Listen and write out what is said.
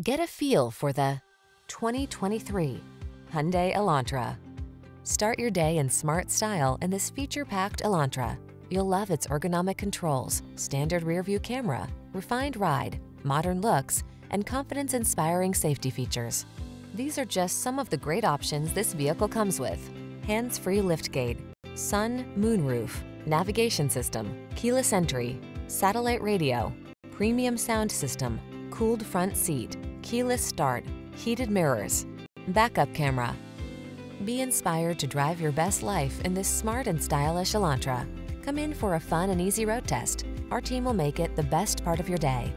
Get a feel for the 2023 Hyundai Elantra. Start your day in smart style in this feature-packed Elantra. You'll love its ergonomic controls, standard rear-view camera, refined ride, modern looks, and confidence-inspiring safety features. These are just some of the great options this vehicle comes with. Hands-free liftgate, sun, moonroof, navigation system, keyless entry, satellite radio, premium sound system, cooled front seat, keyless start, heated mirrors, backup camera. Be inspired to drive your best life in this smart and stylish Elantra. Come in for a fun and easy road test. Our team will make it the best part of your day.